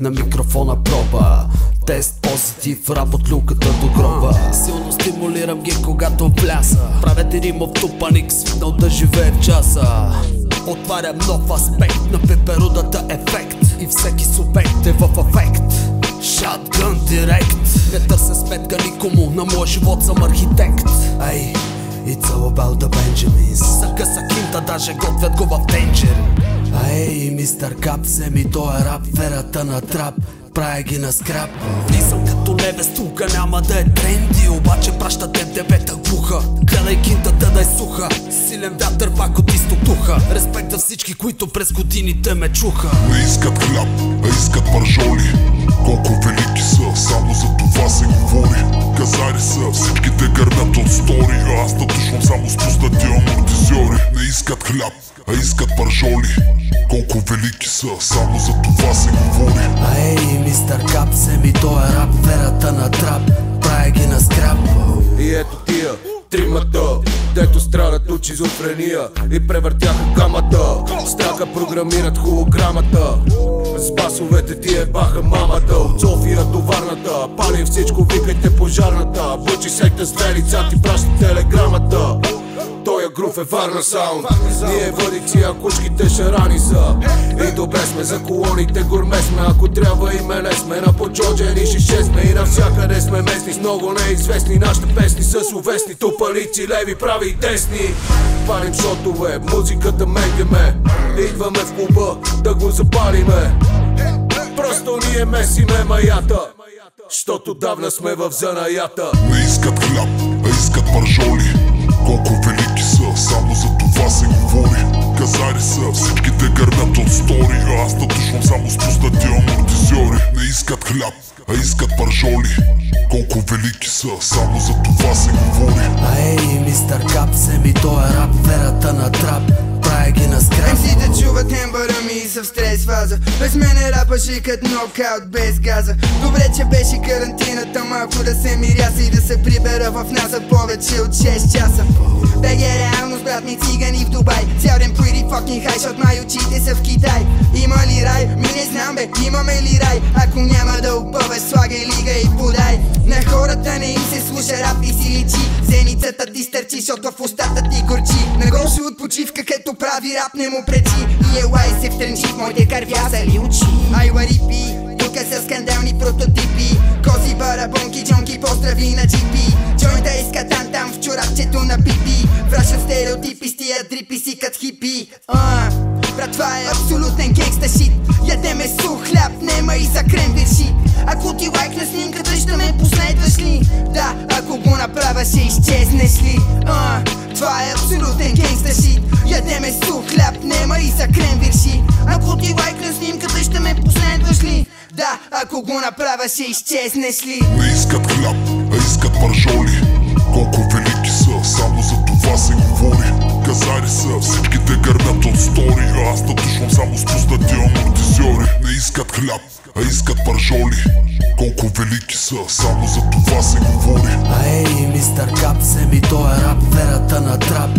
На микрофона проба. Тест позитив, работ люката до гроба. Силно стимулирам ги когато вляса Правете римо в тупаник, свикнал да живее в часа. Отварям нов аспект на пеперудата ефект. И всеки субект е в афект. Шатгън директ Не търся сметка никому, на моя живот съм архитект. Ай, It's all about the Benjamins. За къса кинта даже готвят го в тенджер Ай, мистер Кап, вземи тоя рап, ферата на трап Правя ги на скрап. Влизам като невест, тука няма да е тренди Обаче праща те в дебета глуха. Гледай кинтата да е суха. Силен вятър пак от изток духа. Респект за всички, които през годините ме чуха. Не искат хляб, а искат пържоли Колко велики са, искат хляб, а искат пържоли Колко велики са, само за това се говори. Ей, мистер Кап, вземи тоя рап, ферата на трап Правя ги на скрап. И ето тия, тримата Дето страдат от шизофрения И превъртяха камата. Страха програмират холограмата. С басовете ти ебаха мамата. От София до Варната. Пали всичко, викайте пожарната. Бъчи секта с две лица, ти праща телеграмата грув е Варна саунд. Ние въдици, а кучките шарани са. И добре сме за колоните, гурме сме. Ако трябва и мене сме на поджоджени шише сме. И навсякъде сме местни с много неизвестни. Нашите песни са с увестни Тупалици, леви, прави и десни. Палим шотове, музиката менгеме Идваме в клуба да го запалиме. Просто ние месиме маята Щото давна сме в занаята. Не искат хляб, а искат пържоли аз натушвам само с пуснати амортизьори. Не искат хляб, а искат пържоли Колко велики са, само за това се говори. Ей, мистер Кап, вземи тоя рап, ферата на трап Правя ги на скрап. МС-те чуват тембъра ми и са в стрес фаза. Без мене рапаше като нокаут без газа. Добре, че беше карантината Малко да се миряса и да се прибера в нас за повече от 6 часа БГ реалност, брат ми цигани в Дубай. Цял ден pretty fucking high, защото май очите са в Китай. Има ли рай? Ми не знам бе, имаме ли рай? Ако няма да опъваш, слагай лига и подай. На хората не им се слуша рап и си личи. Зеницата ти стърчи, защото в устата ти горчи. Нагол си от почивка, като прави рап не му пречи. И елай се втренчи в моите кървясали очи Ай ларипи, тука са скандални прототипи Кози, барабонки, джонки, поздрави на джипи. Джойнта иска там там в чорапчето на пипи. Вращат стереотипи с тия дрипи си кът хипи. А, Брат, това е абсолютен гейкста шит. Ядеме сух хляб, нема и за крем вирши Ако ти лайкна снимката, ще ме? Да, направя, ще изчезнеш ли? А, това е абсолютен гейкста шит Ядеме сух хляб, нема и за крем Ако ти лайкна снимката, ще ме последваш ли? Да, ако го направя, ще изчезнеш ли? Не искат хляб, а искат пържоли Колко велики са, само за това се говори Казари са, искат хляб, а искат пържоли Колко велики са, само за това се говори. Ей, мистер Кап, вземи тоя рап, ферата на трап